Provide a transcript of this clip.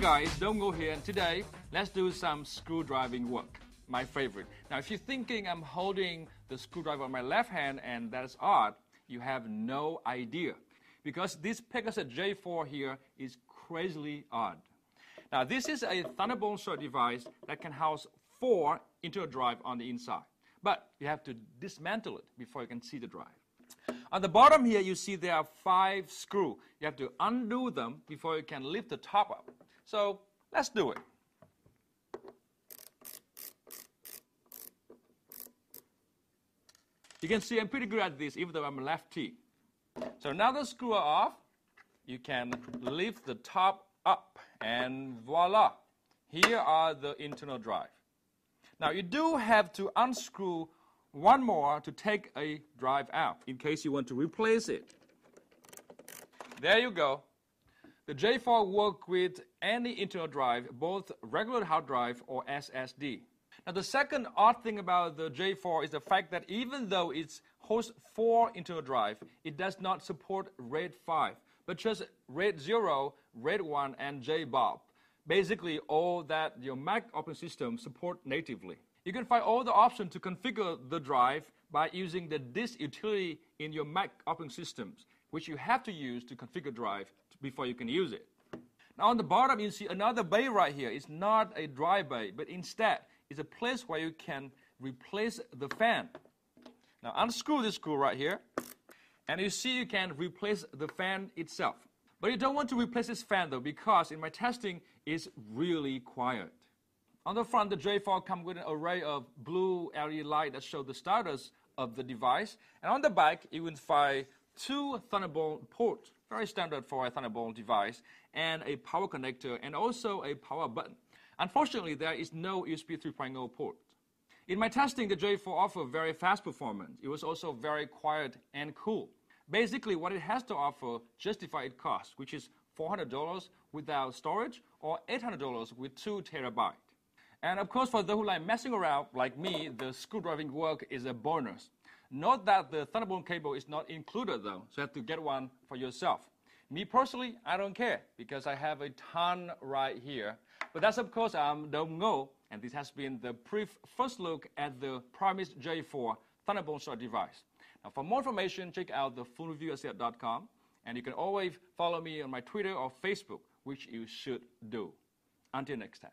Guys, Dong Ngo here. And today, let's do some screwdriving work. My favorite. Now, if you're thinking I'm holding the screwdriver on my left hand and that's odd, you have no idea. Because this Pegasus J4 here is crazily odd. Now, this is a Thunderbolt short device that can house four internal drive on the inside. But you have to dismantle it before you can see the drive. On the bottom here, you see there are five screws. You have to undo them before you can lift the top up. So let's do it. You can see I'm pretty good at this, even though I'm lefty. So now the screw off, you can lift the top up, and voila, here are the internal drive. Now you do have to unscrew one more to take a drive out in case you want to replace it. There you go. The J4 work with any internal drive, both regular hard drive or SSD. Now the second odd thing about the J4 is the fact that even though it hosts four internal drive, it does not support RAID 5, but just RAID 0, RAID 1, and JBOD. Basically all that your Mac operating system support natively. You can find all the options to configure the drive by using the disk utility in your Mac operating systems, which you have to use to configure drive before you can use it. Now on the bottom, you see another bay right here. It's not a dry bay, but instead, it's a place where you can replace the fan. Now unscrew this screw right here, and you see you can replace the fan itself. But you don't want to replace this fan though, because in my testing, it's really quiet. On the front, the J4 comes with an array of blue LED light that show the status of the device. And on the back, you will find two Thunderbolt ports, very standard for a Thunderbolt device, and a power connector, and also a power button. Unfortunately, there is no USB 3.0 port. In my testing, the J4 offered very fast performance. It was also very quiet and cool. Basically, what it has to offer justify its cost, which is $400 without storage or $800 with 2 terabyte. And of course, for those who like messing around, like me, the screwdriving work is a bonus. Note that the Thunderbolt cable is not included though, so you have to get one for yourself. Me personally, I don't care because I have a ton right here. But that's of course um, don't know, and this has been the brief first look at the Promise J4 Thunderbolt short device. Now, for more information, check out the fullreview.com, and you can always follow me on my Twitter or Facebook, which you should do. Until next time.